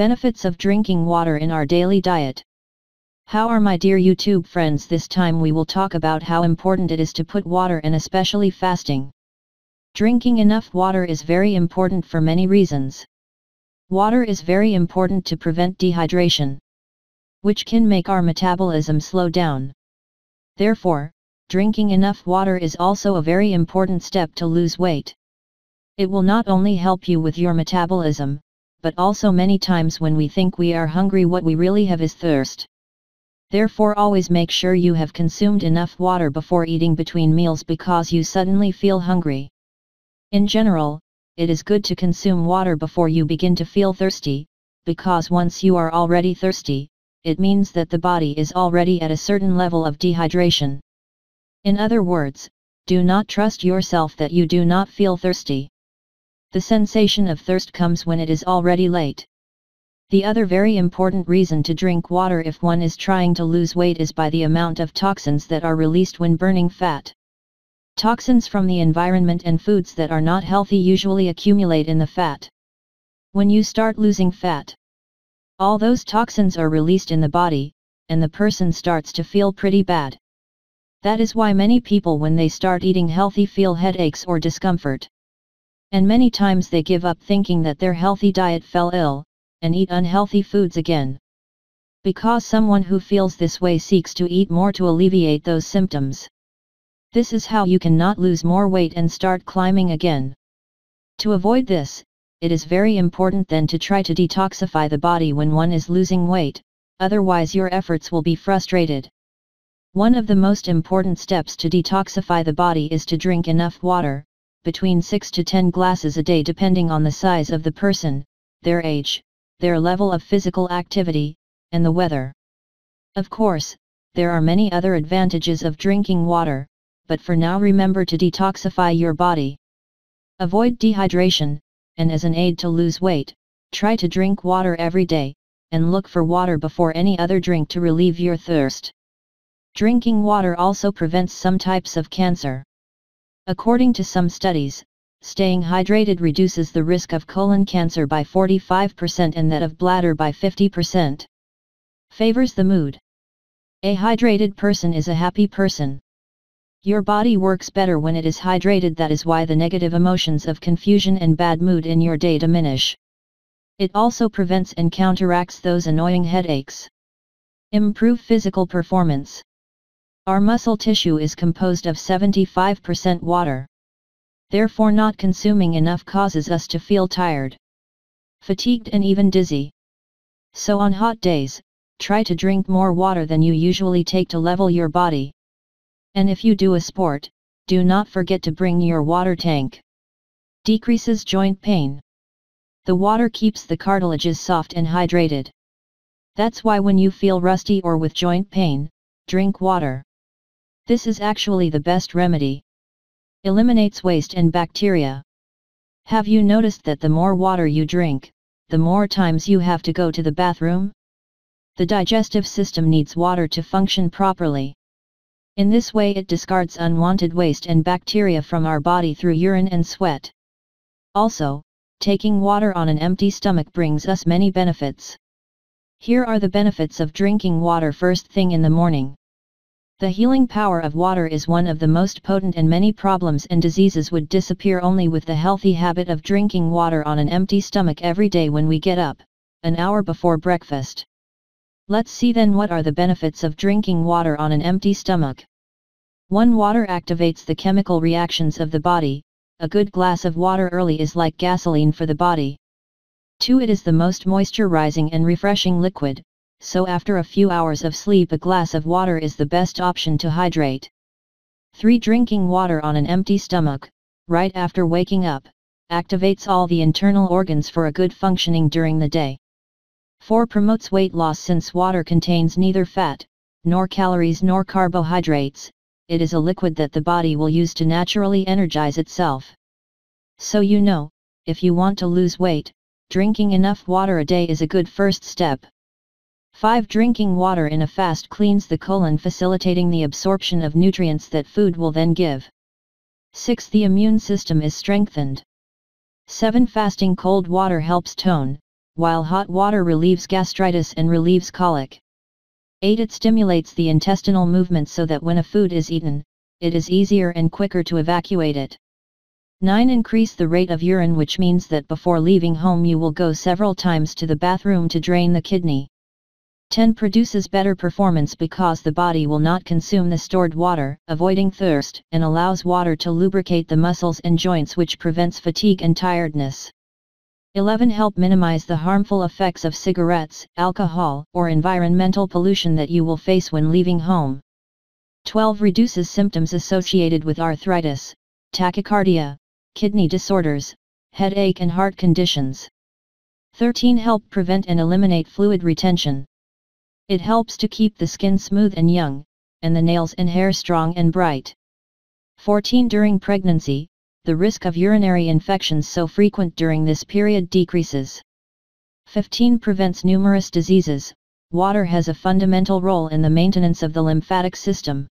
Benefits of drinking water in our daily diet. How are my dear YouTube friends this time we will talk about how important it is to put water and especially fasting. Drinking enough water is very important for many reasons. Water is very important to prevent dehydration, which can make our metabolism slow down. Therefore, drinking enough water is also a very important step to lose weight. It will not only help you with your metabolism, but also many times when we think we are hungry what we really have is thirst. Therefore always make sure you have consumed enough water before eating between meals because you suddenly feel hungry. In general, it is good to consume water before you begin to feel thirsty, because once you are already thirsty, it means that the body is already at a certain level of dehydration. In other words, do not trust yourself that you do not feel thirsty. The sensation of thirst comes when it is already late. The other very important reason to drink water if one is trying to lose weight is by the amount of toxins that are released when burning fat. Toxins from the environment and foods that are not healthy usually accumulate in the fat. When you start losing fat, all those toxins are released in the body, and the person starts to feel pretty bad. That is why many people when they start eating healthy feel headaches or discomfort. And many times they give up thinking that their healthy diet fell ill, and eat unhealthy foods again. Because someone who feels this way seeks to eat more to alleviate those symptoms. This is how you can not lose more weight and start climbing again. To avoid this, it is very important then to try to detoxify the body when one is losing weight, otherwise your efforts will be frustrated. One of the most important steps to detoxify the body is to drink enough water, between 6 to 10 glasses a day depending on the size of the person, their age, their level of physical activity, and the weather. Of course, there are many other advantages of drinking water, but for now remember to detoxify your body. Avoid dehydration, and as an aid to lose weight, try to drink water every day, and look for water before any other drink to relieve your thirst. Drinking water also prevents some types of cancer. According to some studies, staying hydrated reduces the risk of colon cancer by 45% and that of bladder by 50%. Favors the mood. A hydrated person is a happy person. Your body works better when it is hydrated that is why the negative emotions of confusion and bad mood in your day diminish. It also prevents and counteracts those annoying headaches. Improve physical performance. Our muscle tissue is composed of 75% water. Therefore not consuming enough causes us to feel tired, fatigued and even dizzy. So on hot days, try to drink more water than you usually take to level your body. And if you do a sport, do not forget to bring your water tank. Decreases joint pain. The water keeps the cartilages soft and hydrated. That's why when you feel rusty or with joint pain, drink water. This is actually the best remedy. Eliminates waste and bacteria. Have you noticed that the more water you drink, the more times you have to go to the bathroom? The digestive system needs water to function properly. In this way it discards unwanted waste and bacteria from our body through urine and sweat. Also, taking water on an empty stomach brings us many benefits. Here are the benefits of drinking water first thing in the morning. The healing power of water is one of the most potent and many problems and diseases would disappear only with the healthy habit of drinking water on an empty stomach every day when we get up, an hour before breakfast. Let's see then what are the benefits of drinking water on an empty stomach. 1. Water activates the chemical reactions of the body, a good glass of water early is like gasoline for the body. 2. It is the most moisturizing and refreshing liquid, so after a few hours of sleep a glass of water is the best option to hydrate. 3. Drinking water on an empty stomach, right after waking up, activates all the internal organs for a good functioning during the day. 4. Promotes weight loss since water contains neither fat, nor calories nor carbohydrates, it is a liquid that the body will use to naturally energize itself. So you know, if you want to lose weight, drinking enough water a day is a good first step. 5. Drinking water in a fast cleans the colon facilitating the absorption of nutrients that food will then give. 6. The immune system is strengthened. 7. Fasting cold water helps tone, while hot water relieves gastritis and relieves colic. 8. It stimulates the intestinal movement so that when a food is eaten, it is easier and quicker to evacuate it. 9. Increase the rate of urine which means that before leaving home you will go several times to the bathroom to drain the kidney. 10. Produces better performance because the body will not consume the stored water, avoiding thirst, and allows water to lubricate the muscles and joints which prevents fatigue and tiredness. 11. Help minimize the harmful effects of cigarettes, alcohol, or environmental pollution that you will face when leaving home. 12. Reduces symptoms associated with arthritis, tachycardia, kidney disorders, headache and heart conditions. 13. Help prevent and eliminate fluid retention. It helps to keep the skin smooth and young, and the nails and hair strong and bright. 14. During pregnancy, the risk of urinary infections so frequent during this period decreases. 15. Prevents numerous diseases, water has a fundamental role in the maintenance of the lymphatic system.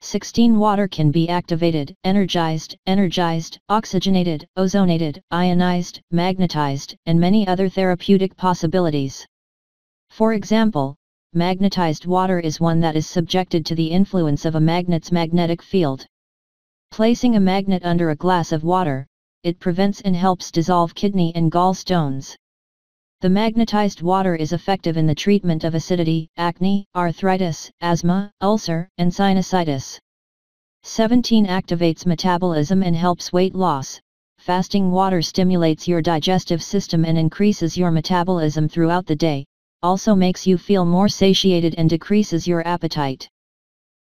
16. Water can be activated, energized, energized, oxygenated, ozonated, ionized, magnetized, and many other therapeutic possibilities. For example, magnetized water is one that is subjected to the influence of a magnet's magnetic field. Placing a magnet under a glass of water, it prevents and helps dissolve kidney and gallstones. The magnetized water is effective in the treatment of acidity, acne, arthritis, asthma, ulcer, and sinusitis. 17 activates metabolism and helps weight loss. Fasting water stimulates your digestive system and increases your metabolism throughout the day, also makes you feel more satiated and decreases your appetite.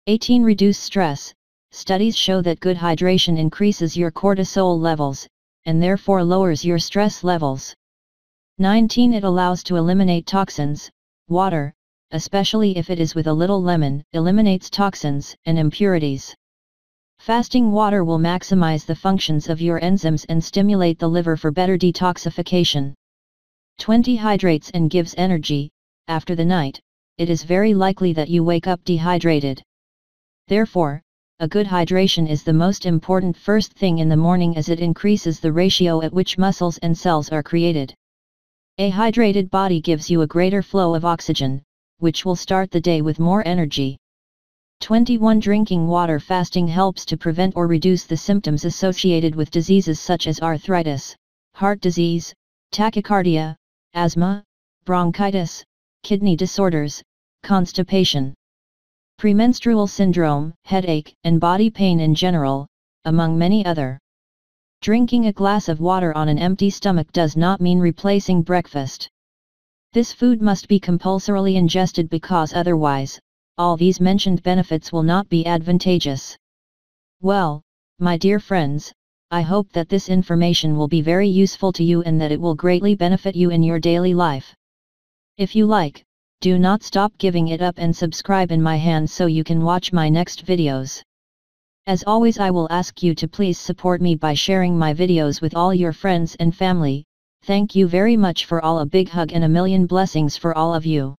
18 Reduce stress, Studies show that good hydration increases your cortisol levels, and therefore lowers your stress levels. 19. It allows to eliminate toxins, water, especially if it is with a little lemon, eliminates toxins and impurities. Fasting water will maximize the functions of your enzymes and stimulate the liver for better detoxification. 20. Hydrates and gives energy, after the night, it is very likely that you wake up dehydrated. Therefore, a good hydration is the most important first thing in the morning as it increases the ratio at which muscles and cells are created. A hydrated body gives you a greater flow of oxygen, which will start the day with more energy. 21 Drinking water fasting helps to prevent or reduce the symptoms associated with diseases such as arthritis, heart disease, tachycardia, asthma, bronchitis, kidney disorders, constipation premenstrual syndrome, headache, and body pain in general, among many other. Drinking a glass of water on an empty stomach does not mean replacing breakfast. This food must be compulsorily ingested because otherwise, all these mentioned benefits will not be advantageous. Well, my dear friends, I hope that this information will be very useful to you and that it will greatly benefit you in your daily life. If you like, do not stop giving it up and subscribe in my hand so you can watch my next videos. As always I will ask you to please support me by sharing my videos with all your friends and family, thank you very much for all a big hug and a million blessings for all of you.